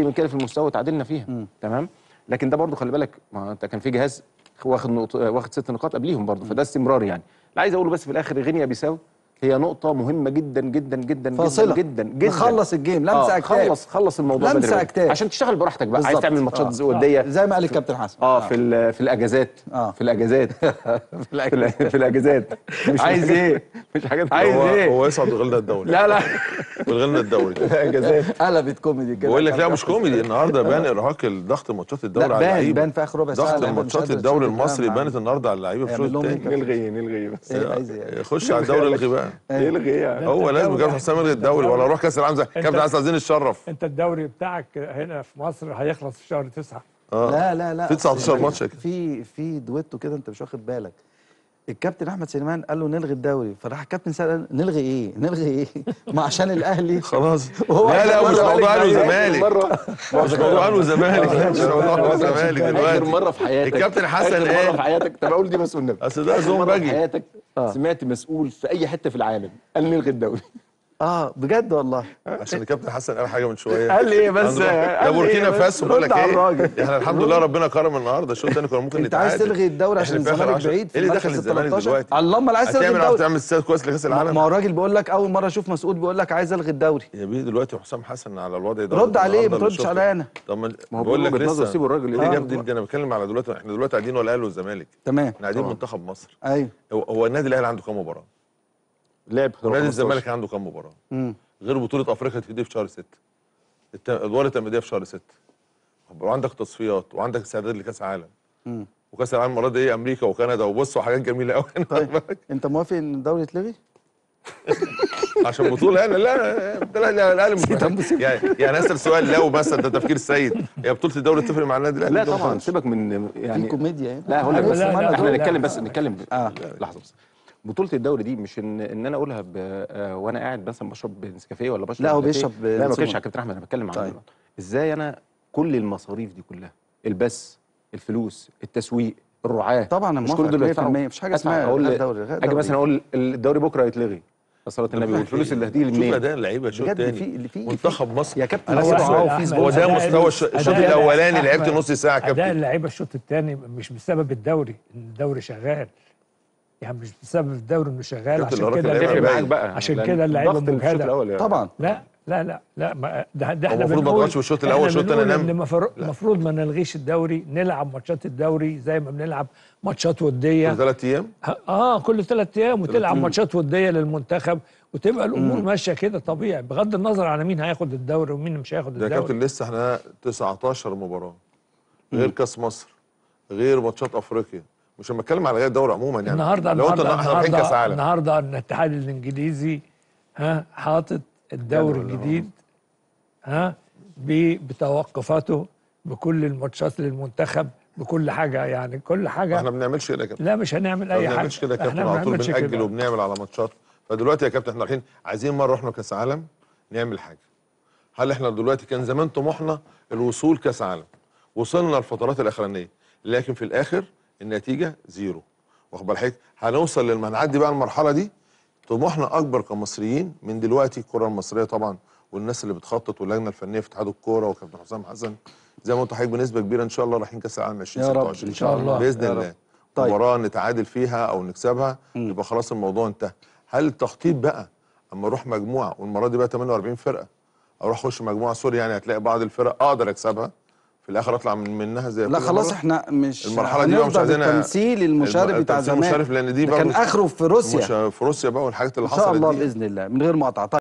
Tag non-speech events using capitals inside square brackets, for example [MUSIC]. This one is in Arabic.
من كده في المستوى وتعادلنا فيها تمام لكن ده برضو خلي بالك ما انت كان في جهاز واخد نقطة واخد ست نقاط قبليهم برضو فده استمرار يعني اللي عايز أقوله بس في الآخر غينيا بيساو هي نقطة مهمة جدا جدا جدا فاصلة. جدا جدا نخلص الجيم لمسة آه أكتاف. خلص خلص الموضوع لمسة بدري أكتاف. عشان تشتغل براحتك بقى عايز بالظبط. تعمل ماتشات آه. ودية زي ما قال الكابتن حسن آه في ال- في الأجازات آه. في الأجازات في [LAUGHS] في الأجازات [LAUGHS] مش عايز إيه؟ مش حاجات عايز هو إيه؟ هو يصعد ويغلنا الدوري لا لا. ويغلنا الدوري [LAUGHS] قلبت كوميدي كده بقول لك لا مش كوميدي. النهارده [LAUGHS] بان إرهاق الضغط ماتشات الدوري على بان اللعيبة. بان في آخر ربع ساعة ضغط قادرة الدوري المصري بانت النهارده على اللعيبة في الشوط الثاني نلغي إيه نلغي إيه بس. إيه عايز إيه؟ خش على [LAUGHS] الدوري الغي بقى. يلغي إيه يعني؟ هو لازم كابتن حسام يلغي الدوري ولا روح كاس العالم زي كابتن حسن عايزين نتشرف أنت الدوري بتاعك هنا في مصر هيخلص في شهر تسعة. لا لا لا. في 19 أصل ماتش. في في دويتو كده أنت مش واخد بالك. الكابتن أحمد سليمان قال له نلغي الدوري. فراح الكابتن سأل نلغي إيه؟ نلغي إيه؟ ما عشان الأهلي. [LAUGHS] خلاص. لا لا مش مرة موضوع قال أهلي لك وزمالك مش موضوع أهلي وزمالك لا، مش موضوع أهلي وزمالك اخر دلوقتي. مرة في حياتك. الكابتن حسن اخر مرة في قال حياتك. طب أقول دي مسؤول نبي أصل ده زوم مرة في باجي حياتك سمعت مسؤول في أي حتة في العالم. قال نلغي الدوري. آه بجد والله. عشان الكابتن حسن قال حاجة من شوية. قال لي إيه بس؟ بوركينا إيه بس؟ فاسو بقول لك إيه. إحنا الحمد لله ربنا كرم النهارده. الشوط الثاني كنا ممكن أنت عايز نتعادل. تلغي الدوري عشان الزمالك. بعيد في إيه اللي دخل ال الزمالك 13 دلوقتي؟ اللهم لا عايز تلغي الدوري. تعمل استاد كويس لكأس ما العالم هو الراجل بيقول لك أول مرة أشوف مسؤول بيقول لك عايز ألغي الدوري. يا بيه دلوقتي حسام حسن على الوضع ده. رد عليه ما تردش. عليا أنا طب ما ما هو بقول لك بيقول نظر، لسه. سيبوا الراجل. إيه يقول. يا ابني؟ أنا بتكلم على دلوقتي إحنا دلوقتي قاعدين ولا أهلي والزمالك تمام. إحنا قاعدين منتخب مصر. أيوه. هو, هو النادي الأهلي عنده كام مباراة؟ لعب ونادي الزمالك عنده كام مباراة؟ مم. غير بطولة أفريقيا تبتدي في شهر 6 الادوار التمهيديه في شهر 6 وعندك تصفيات وعندك استعداد لكأس عالم. مم. وكأس العالم المرة دي إيه؟ أمريكا وكندا. وبص وحاجات جميلة قوي [LAUGHS] طيب أنت موافق إن الدوري يتلغي؟ [LAUGHS] عشان بطولة يعني؟ لا لا لا لا الاهلي يعني يعني أسأل سؤال لو مثلا ده تفكير السيد هي بطولة الدوري تفرق مع النادي الأهلي؟ لا طبعا. سيبك من في يعني كوميديا يعني. لا هقول لك بس. إحنا نتكلم. بس نتكلم آه. لحظة بس. بطولة الدوري دي مش ان إن أنا أقولها ب... آه، وأنا قاعد مثلا بشرب نسكافيه ولا بشرب لا، هو. بيشرب لا ما. كانش على كابتن احمد أنا بتكلم عن طيب. طيب. إزاي أنا كل المصاريف دي كلها البث الفلوس التسويق الرعاة طبعا أنا مش كل دول 100% يدفعوا. مفيش حاجة أدفع، اسمها أقول غير دوري، غير أجي. مثلا أقول الدوري بكرة يتلغي يا صلاة النبي [LAUGHS] والفلوس اللي هتيجي شوف منين اداء اللعيبه بجد تاني في اللي في منتخب مصر يا كابتن أنا هو هو. ده أداء- مستوى الش- الشوط الأولاني لعبت نص ساعة يا اداء كابتن اللعيبه الشوط الثاني مش بسبب الدوري الدوري شغال يعني مش بسبب الدوري انه شغال عشان كده باين. معاك بقى. عشان كده مجهدة. الأول. يعني. طبعا. لا لا لا لا ما ده, ده إحنا المفروض ما تقعدش في الشوط إحنا الشوط بنقول نام. المفروض ما نلغيش الدوري نلعب ماتشات الدوري زي ما بنلعب ماتشات ودية. ثلاث أيام؟ آه كل ثلاث أيام وتلعب ماتشات ودية للمنتخب وتبقى الأمور ماشية كده طبيعي. بغض النظر على مين هياخد الدوري ومين مش هياخد ده يا الدوري. كابتن لسه إحنا 19 مباراة. غير كاس مصر غير ماتشات أفريقيا. مش لما اتكلم على غير الدوري عموما يعني. النهارده لو انت النهارده إحنا رايحين كأس النهارده, عالم. النهارده الاتحاد الإنجليزي ها حاطط الدوري الجديد ها بتوقفاته بكل الماتشات للمنتخب بكل حاجة يعني كل حاجة. إحنا ما بنعملش كده كابتن. لا مش هنعمل ما اي حاجة. بنعملش كده يا إحنا كابتن. ما على طول بنأجل. وبنعمل على ماتشات. فدلوقتي يا كابتن إحنا رايحين عايزين مرة رحنا كأس عالم نعمل حاجة. هل إحنا دلوقتي كان زمان طموحنا الوصول كأس عالم. وصلنا الفترات الأخرانية. لكن في الآخر النتيجة زيرو واخد بالك حضرتك؟ هنوصل لما نعدي بقى المرحلة دي طموحنا أكبر كمصريين من دلوقتي الكرة المصرية طبعا والناس اللي بتخطط واللجنة الفنية في اتحاد الكورة وكابتن حسام حسن زي ما قلت لحضرتك بنسبة كبيرة إن شاء الله رايحين كأس العالم يا 2026 رب، إن شاء الله. بإذن يا. الله طيب. مباراة نتعادل فيها أو نكسبها يبقى خلاص الموضوع انتهى هل التخطيط بقى أما أروح مجموعة والمرة دي بقى 48 فرقة أروح أخش مجموعة سوري يعني هتلاقي بعض الفرق أقدر أكسبها في الآخر أطلع من منها زي لا خلاص. إحنا مش المرحلة دي مش هنفضل عايزينها- بالتمثيل المشرف الم- بتاع زمان. المشرف لأن دي كان آخره في روسيا. في روسيا بقى والحاجات اللي إن حصلت شاء الله بإذن الله من غير مقاطعه